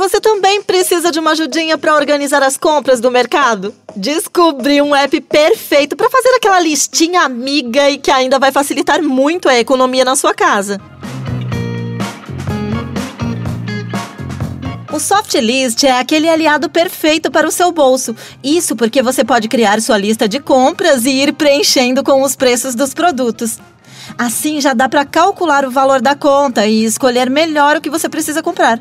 Você também precisa de uma ajudinha para organizar as compras do mercado? Descobri um app perfeito para fazer aquela listinha amiga e que ainda vai facilitar muito a economia na sua casa. O Softlist é aquele aliado perfeito para o seu bolso. Isso porque você pode criar sua lista de compras e ir preenchendo com os preços dos produtos. Assim já dá para calcular o valor da conta e escolher melhor o que você precisa comprar.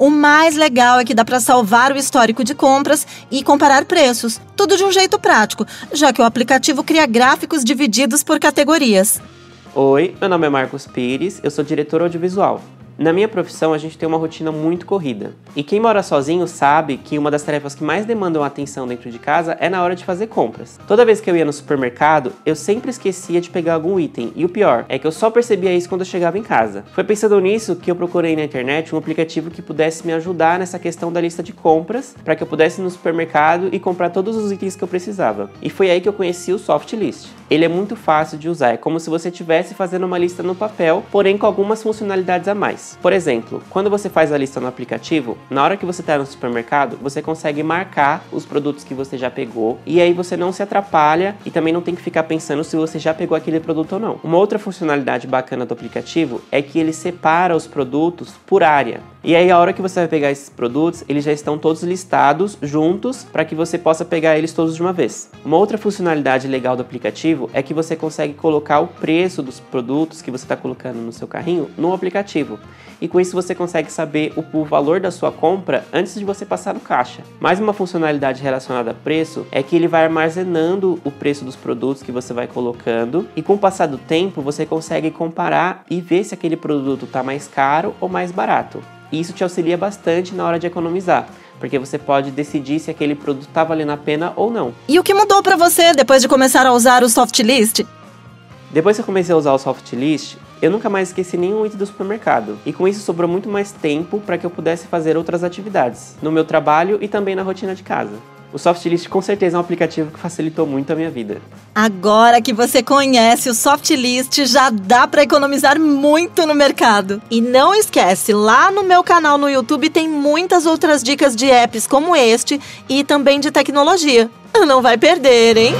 O mais legal é que dá para salvar o histórico de compras e comparar preços, tudo de um jeito prático, já que o aplicativo cria gráficos divididos por categorias. Oi, meu nome é Marcos Pires, eu sou diretor audiovisual. Na minha profissão, a gente tem uma rotina muito corrida. E quem mora sozinho sabe que uma das tarefas que mais demandam atenção dentro de casa é na hora de fazer compras. Toda vez que eu ia no supermercado, eu sempre esquecia de pegar algum item. E o pior é que eu só percebia isso quando eu chegava em casa. Foi pensando nisso que eu procurei na internet um aplicativo que pudesse me ajudar nessa questão da lista de compras, para que eu pudesse ir no supermercado e comprar todos os itens que eu precisava. E foi aí que eu conheci o Softlist. Ele é muito fácil de usar, é como se você estivesse fazendo uma lista no papel, porém com algumas funcionalidades a mais. Por exemplo, quando você faz a lista no aplicativo, na hora que você está no supermercado, você consegue marcar os produtos que você já pegou e aí você não se atrapalha e também não tem que ficar pensando se você já pegou aquele produto ou não. Uma outra funcionalidade bacana do aplicativo é que ele separa os produtos por área. E aí a hora que você vai pegar esses produtos, eles já estão todos listados juntos para que você possa pegar eles todos de uma vez. Uma outra funcionalidade legal do aplicativo é que você consegue colocar o preço dos produtos que você está colocando no seu carrinho no aplicativo e com isso você consegue saber o, o valor da sua compra antes de você passar no caixa. Mais uma funcionalidade relacionada a preço é que ele vai armazenando o preço dos produtos que você vai colocando e com o passar do tempo você consegue comparar e ver se aquele produto está mais caro ou mais barato. E isso te auxilia bastante na hora de economizar porque você pode decidir se aquele produto está valendo a pena ou não. E o que mudou para você depois de começar a usar o Softlist? Depois que eu comecei a usar o Softlist, eu nunca mais esqueci nenhum item do supermercado. E com isso sobrou muito mais tempo para que eu pudesse fazer outras atividades, no meu trabalho e também na rotina de casa. O Softlist com certeza é um aplicativo que facilitou muito a minha vida. Agora que você conhece o Softlist, já dá para economizar muito no mercado. E não esquece, lá no meu canal no YouTube tem muitas outras dicas de apps como este e também de tecnologia. Não vai perder, hein?